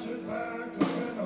answered back to.